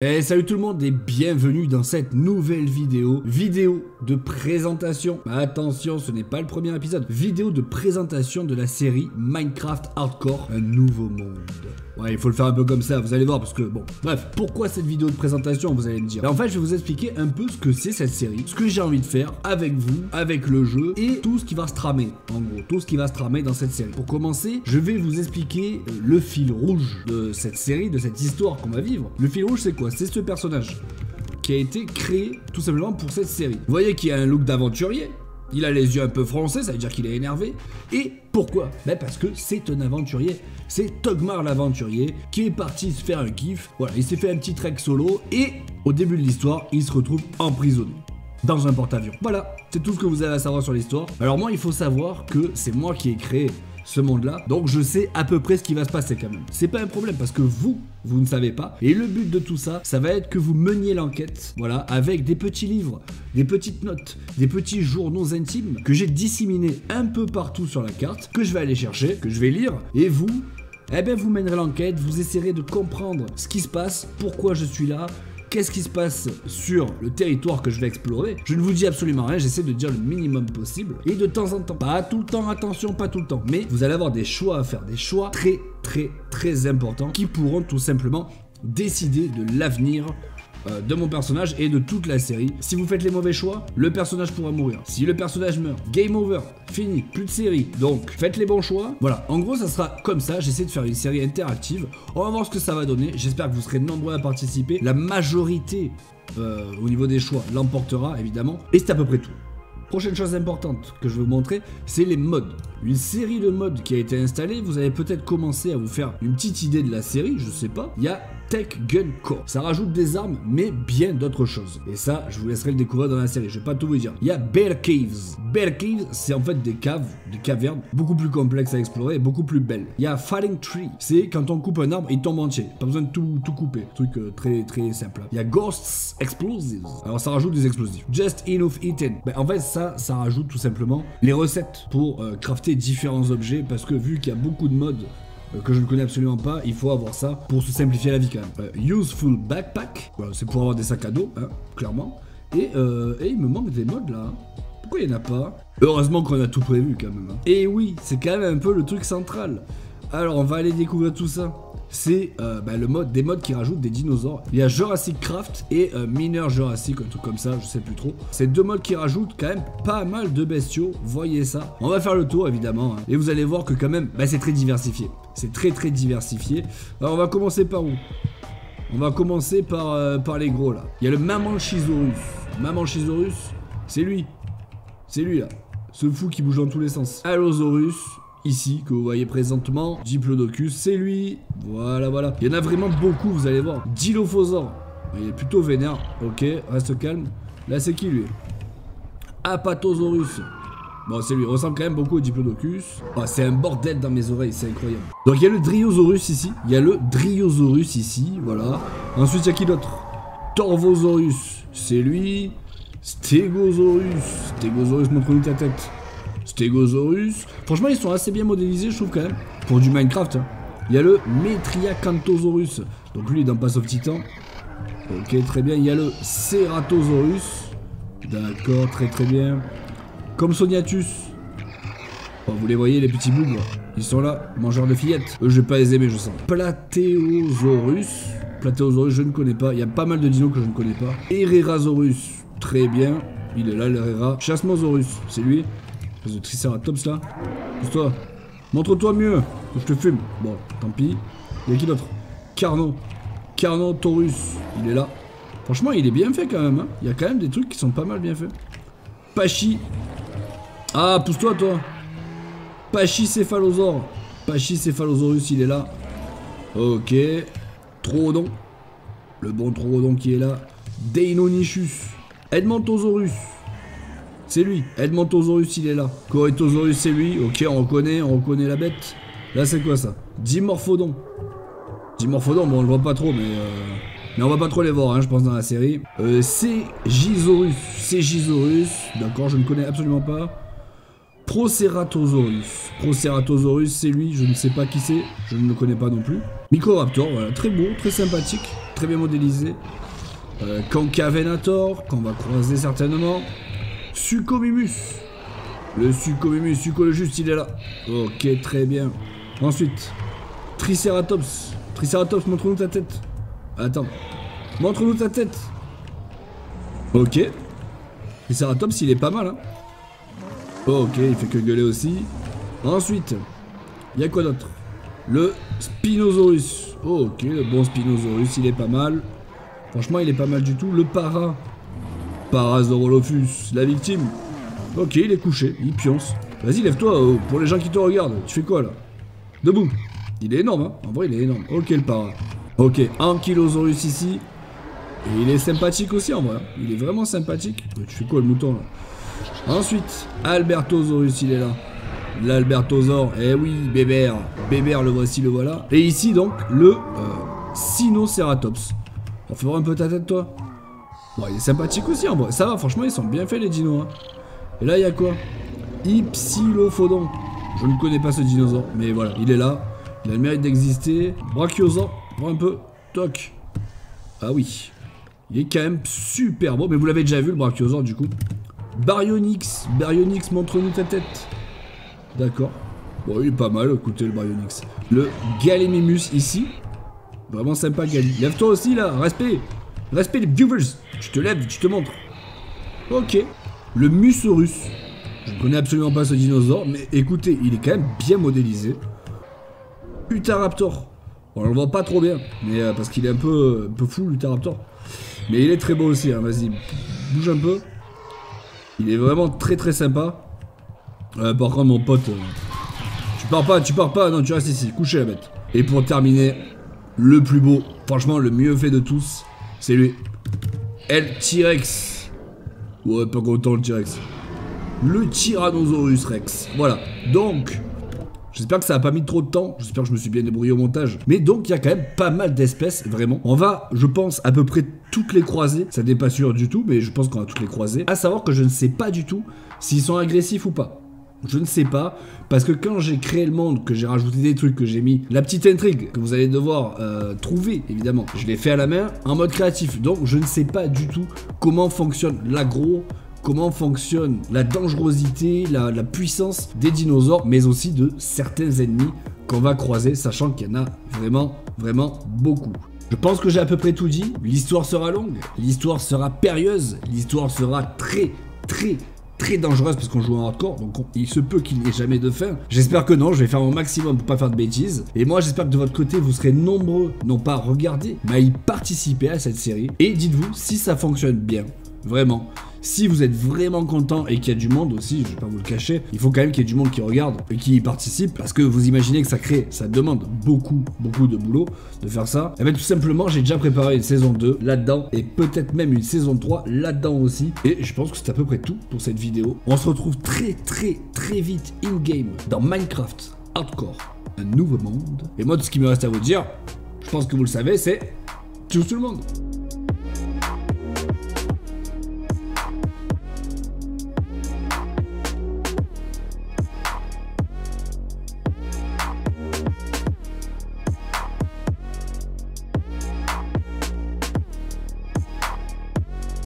Et salut tout le monde et bienvenue dans cette nouvelle vidéo, vidéo de présentation. Attention, ce n'est pas le premier épisode, vidéo de présentation de la série Minecraft Hardcore, un nouveau monde. Ouais, il faut le faire un peu comme ça, vous allez voir, parce que bon, bref, pourquoi cette vidéo de présentation, vous allez me dire. Ben, en fait, je vais vous expliquer un peu ce que c'est cette série, ce que j'ai envie de faire avec vous, avec le jeu, et tout ce qui va se tramer, en gros, tout ce qui va se tramer dans cette série. Pour commencer, je vais vous expliquer euh, le fil rouge de cette série, de cette histoire qu'on va vivre. Le fil rouge, c'est quoi? C'est ce personnage qui a été créé tout simplement pour cette série. Vous voyez qu'il a un look d'aventurier, il a les yeux un peu froncés, ça veut dire qu'il est énervé. Et pourquoi? Ben Parce que c'est un aventurier. C'est Togmar l'aventurier qui est parti se faire un kiff. Voilà, il s'est fait un petit trek solo et au début de l'histoire, il se retrouve emprisonné dans un porte-avions. Voilà, c'est tout ce que vous avez à savoir sur l'histoire. Alors moi, il faut savoir que c'est moi qui ai créé ce monde-là. Donc je sais à peu près ce qui va se passer quand même. C'est pas un problème parce que vous, vous ne savez pas. Et le but de tout ça, ça va être que vous meniez l'enquête, voilà, avec des petits livres, des petites notes, des petits journaux intimes que j'ai disséminés un peu partout sur la carte, que je vais aller chercher, que je vais lire. Et vous, eh bien vous mènerez l'enquête, vous essaierez de comprendre ce qui se passe, pourquoi je suis là, qu'est-ce qui se passe sur le territoire que je vais explorer? Je ne vous dis absolument rien, j'essaie de dire le minimum possible. Et de temps en temps, pas tout le temps, attention, pas tout le temps, mais vous allez avoir des choix à faire, des choix très très très importants qui pourront tout simplement décider de l'avenir euh, de mon personnage et de toute la série. Si vous faites les mauvais choix, le personnage pourra mourir. Si le personnage meurt, game over, fini, plus de série. Donc faites les bons choix. Voilà, en gros ça sera comme ça, j'essaie de faire une série interactive. On va voir ce que ça va donner. J'espère que vous serez nombreux à participer. La majorité euh, au niveau des choix l'emportera évidemment. Et c'est à peu près tout. Prochaine chose importante que je vais vous montrer, c'est les modes. Une série de modes qui a été installée, vous avez peut-être commencé à vous faire une petite idée de la série, je sais pas. Il y a Tech Gun Core. Ça rajoute des armes, mais bien d'autres choses. Et ça, je vous laisserai le découvrir dans la série, je vais pas tout vous dire. Il y a Bear Caves. Bear Caves, c'est en fait des caves, des cavernes, beaucoup plus complexes à explorer et beaucoup plus belles. Il y a Falling Tree, c'est quand on coupe un arbre, il tombe entier. Pas besoin de tout, tout couper. Truc euh, très très simple. Il y a Ghosts Explosives. Alors ça rajoute des explosifs. Just Enough Eaten. Ben, en fait, ça, ça rajoute tout simplement les recettes pour euh, crafter différents objets parce que vu qu'il y a beaucoup de modes euh, que je ne connais absolument pas, il faut avoir ça pour se simplifier la vie quand même. Euh, useful Backpack, voilà, c'est pour avoir des sacs à dos, hein, clairement. Et, euh, et, il me manque des modes là. Pourquoi il n'y en a pas Heureusement qu'on a tout prévu quand même. Hein. Et oui, c'est quand même un peu le truc central. Alors on va aller découvrir tout ça c'est bah, le mode, des modes qui rajoutent des dinosaures. Il y a Jurassic Craft et euh, Miner Jurassic, un truc comme ça, je sais plus trop. C'est deux modes qui rajoutent quand même pas mal de bestiaux, voyez ça. On va faire le tour évidemment, hein. et vous allez voir que quand même, bah, c'est très diversifié. C'est très très diversifié. Alors on va commencer par où? On va commencer par, euh, par les gros là. Il y a le Mamanchisaurus. Mamanchisaurus, c'est lui. C'est lui là. Ce fou qui bouge dans tous les sens. Allosaurus, ici, que vous voyez présentement. Diplodocus, c'est lui. Voilà, voilà. Il y en a vraiment beaucoup, vous allez voir. Dilophosaure. Il est plutôt vénère. Ok, reste calme. Là, c'est qui, lui? Apatosaurus. Bon, c'est lui, il ressemble quand même beaucoup au Diplodocus. Oh, c'est un bordel dans mes oreilles, c'est incroyable. Donc, il y a le Driosaurus ici. Il y a le Driosaurus ici, voilà. Ensuite, il y a qui d'autre? Torvosaurus, c'est lui. Stegosaurus. Stegosaurus, montre-nous ta tête. Stegosaurus. Franchement, ils sont assez bien modélisés, je trouve quand même. Pour du Minecraft. Hein. Il y a le Metriacanthosaurus. Donc lui, il est dans Pass of Titan. Ok, très bien. Il y a le Ceratosaurus. D'accord, très très bien. Comme Soniatus. Oh, vous les voyez, les petits bougs Ils sont là, mangeurs de fillettes. Eux, je vais pas les aimer, je sens. Plateosaurus. Plateosaurus, je ne connais pas. Il y a pas mal de dinos que je ne connais pas. Herrerasaurus. Très bien. Il est là, l'Herrera. Chasmosaurus. C'est lui. de Triceratops là. Pousse-toi. Montre-toi mieux. Je te fume. Bon, tant pis. Il y a qui d'autre? Carno. Carno Taurus. Il est là. Franchement, il est bien fait quand même. Hein. Il y a quand même des trucs qui sont pas mal bien faits. Pachi. Ah, pousse-toi, toi. Pachycéphalosaure. Pachycéphalosaurus, il est là. Ok. Troodon. Le bon Troodon qui est là. Deinonychus. Edmontosaurus. C'est lui. Edmontosaurus, il est là. Corythosaurus, c'est lui. Ok, on reconnaît, on reconnaît la bête. Là, c'est quoi ça? Dimorphodon. Dimorphodon, bon, on le voit pas trop, mais... Euh... Mais on va pas trop les voir, hein, je pense, dans la série. Euh, c'est Gisaurus. C'est Gisaurus. D'accord, je ne connais absolument pas. Proceratosaurus. Proceratosaurus, c'est lui, je ne sais pas qui c'est. Je ne le connais pas non plus. Microraptor, voilà, très beau, très sympathique. très bien modélisé. Euh, Concavenator, qu'on va croiser certainement. Sucomimus. Le Sucomimus, Suco le juste, il est là. Ok, très bien. Ensuite, Triceratops. Triceratops, montre-nous ta tête. Attends. Montre-nous ta tête. Ok. Triceratops, il est pas mal, hein. Ok, il fait que gueuler aussi. Ensuite, il y a quoi d'autre? Le Spinosaurus. ok, le bon Spinosaurus, il est pas mal. Franchement, il est pas mal du tout. Le para. Parasaurolophus, la victime. Ok, il est couché, il pionce. Vas-y, lève-toi, oh, pour les gens qui te regardent. Tu fais quoi là? Debout. Il est énorme, hein. En vrai, il est énorme. Ok, le para. Ok, Ankylosaurus ici. Et il est sympathique aussi en vrai. Hein. Il est vraiment sympathique. Tu fais quoi le mouton là? Ensuite, Albertosaurus, il est là. L'Albertosaure, eh oui, Bébert. Bébert, le voici, le voilà. Et ici donc, le euh, Sinoceratops. On un peu ta tête, toi Bon, il est sympathique aussi en vrai. Ça va, franchement, ils sont bien faits les dinos. Hein. Et là, il y a quoi? Ipsilophodon. Je ne connais pas ce dinosaure, mais voilà, il est là. Il a le mérite d'exister. Brachiosaure, un peu. Toc. Ah oui. Il est quand même super beau, mais vous l'avez déjà vu le Brachiosaure du coup. Baryonyx, Baryonyx, montre-nous ta tête. D'accord. Bon, il est pas mal, écoutez le Baryonyx. Le Gallimimus ici. Vraiment sympa, Gali. Lève-toi aussi là, respect. Respect les viewers. Tu te lèves, tu te montres. Ok. Le Musaurus. Je ne connais absolument pas ce dinosaure, mais écoutez, il est quand même bien modélisé. Utahraptor. on le voit pas trop bien, mais euh, parce qu'il est un peu, un peu fou, l'Utahraptor. Mais il est très beau aussi, hein, vas-y, bouge un peu. Il est vraiment très très sympa. Euh, par contre, mon pote, euh, tu pars pas, tu pars pas, non, tu restes ici, couché la bête. Et pour terminer, le plus beau, franchement, le mieux fait de tous, c'est lui. El T-Rex. Ouais, pas content le T-Rex. Le Tyrannosaurus Rex. Voilà. Donc, J'espère que ça n'a pas mis trop de temps, j'espère que je me suis bien débrouillé au montage. Mais donc il y a quand même pas mal d'espèces, vraiment. On va, je pense, à peu près toutes les croiser. Ça n'est pas sûr du tout, mais je pense qu'on va toutes les croiser. À savoir que je ne sais pas du tout s'ils sont agressifs ou pas. Je ne sais pas, parce que quand j'ai créé le monde, que j'ai rajouté des trucs, que j'ai mis la petite intrigue que vous allez devoir euh, trouver, évidemment, je l'ai fait à la main en mode créatif. Donc je ne sais pas du tout comment fonctionne l'agro, comment fonctionne la dangerosité, la, puissance des dinosaures, mais aussi de certains ennemis qu'on va croiser, sachant qu'il y en a vraiment, vraiment beaucoup. Je pense que j'ai à peu près tout dit. L'histoire sera longue, l'histoire sera périlleuse, l'histoire sera très, très, très dangereuse parce qu'on joue en hardcore, donc il se peut qu'il n'y ait jamais de fin. J'espère que non, je vais faire mon maximum pour pas faire de bêtises. Et moi, j'espère que de votre côté, vous serez nombreux, non pas à regarder, mais à y participer à cette série. Et dites-vous si ça fonctionne bien, vraiment. Si vous êtes vraiment content et qu'il y a du monde aussi, je vais pas vous le cacher, il faut quand même qu'il y ait du monde qui regarde et qui y participe parce que vous imaginez que ça crée, ça demande beaucoup, beaucoup de boulot de faire ça. Et eh bien tout simplement, j'ai déjà préparé une saison 2 là-dedans et peut-être même une saison 3 là-dedans aussi. Et je pense que c'est à peu près tout pour cette vidéo. On se retrouve très, très, très vite in-game dans Minecraft Hardcore, un nouveau monde. Et moi, tout ce qui me reste à vous dire, je pense que vous le savez, c'est tout le monde